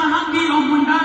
Mundana, Kilo Mundana.